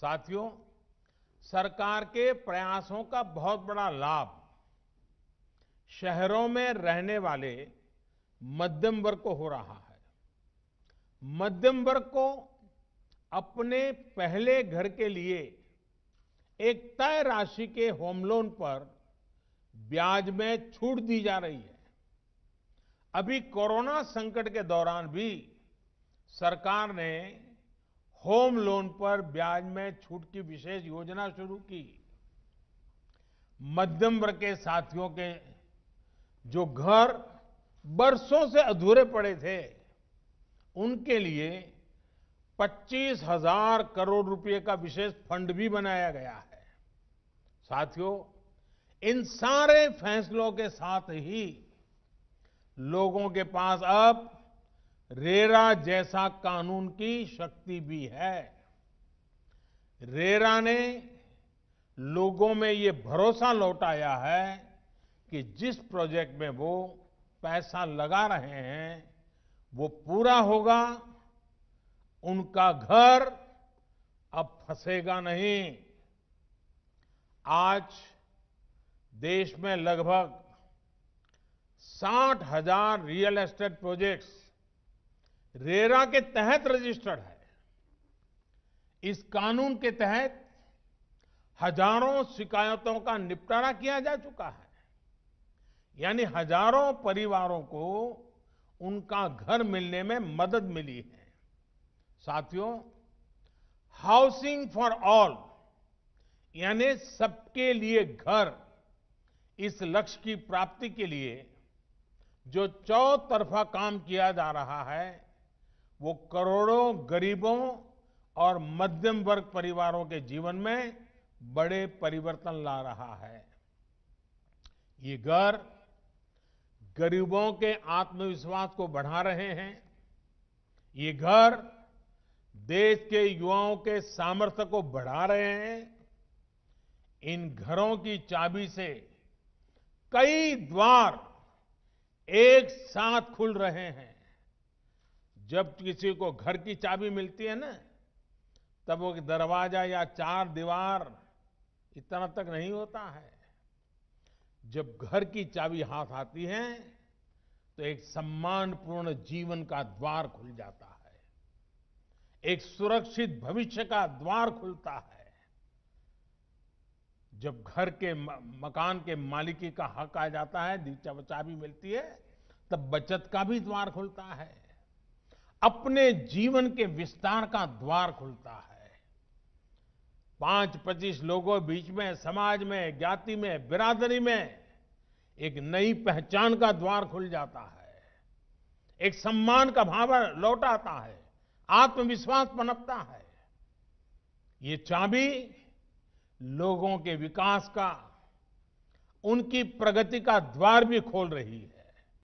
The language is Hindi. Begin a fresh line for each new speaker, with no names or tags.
साथियों, सरकार के प्रयासों का बहुत बड़ा लाभ शहरों में रहने वाले मध्यम वर्ग को हो रहा है। मध्यम वर्ग को अपने पहले घर के लिए एक तय राशि के होम लोन पर ब्याज में छूट दी जा रही है। अभी कोरोना संकट के दौरान भी सरकार ने होम लोन पर ब्याज में छूट की विशेष योजना शुरू की। मध्यम वर्ग के साथियों के, जो घर बरसों से अधूरे पड़े थे, उनके लिए पच्चीस हज़ार करोड़ रुपए का विशेष फंड भी बनाया गया है। साथियों, इन सारे फैसलों के साथ ही लोगों के पास अब रेरा जैसा कानून की शक्ति भी है। रेरा ने लोगों में ये भरोसा लौटाया है कि जिस प्रोजेक्ट में वो पैसा लगा रहे हैं, वो पूरा होगा, उनका घर अब फंसेगा नहीं। आज देश में लगभग साठ हज़ार रियल एस्टेट प्रोजेक्ट्स रेरा के तहत रजिस्टर्ड है। इस कानून के तहत हज़ारों शिकायतों का निपटारा किया जा चुका है। यानी हज़ारों परिवारों को उनका घर मिलने में मदद मिली है। साथियों हाउसिंग फॉर ऑल यानी सबके लिए घर इस लक्ष्य की प्राप्ति के लिए जो चौतरफा काम किया जा रहा है वो करोड़ों गरीबों और मध्यम वर्ग परिवारों के जीवन में बड़े परिवर्तन ला रहा है। ये घर गरीबों के आत्मविश्वास को बढ़ा रहे हैं। ये घर देश के युवाओं के सामर्थ्य को बढ़ा रहे हैं। इन घरों की चाबी से कई द्वार एक साथ खुल रहे हैं। जब किसी को घर की चाबी मिलती है ना, तब वो दरवाज़ा या चार दीवार इतना तक नहीं होता है। जब घर की चाबी हाथ आती है तो एक सम्मानपूर्ण जीवन का द्वार खुल जाता है। एक सुरक्षित भविष्य का द्वार खुलता है। जब घर के मकान के मालिकी का हक आ जाता है चाबी मिलती है, तब बचत का भी द्वार खुलता है। अपने जीवन के विस्तार का द्वार खुलता है। पाँच पच्चीस लोगों बीच में, समाज में, ज्ञाति में, बिरादरी में एक नई पहचान का द्वार खुल जाता है। एक सम्मान का भाव लौट आता है। आत्मविश्वास पनपता है। ये चाबी लोगों के विकास का, उनकी प्रगति का द्वार भी खोल रही है।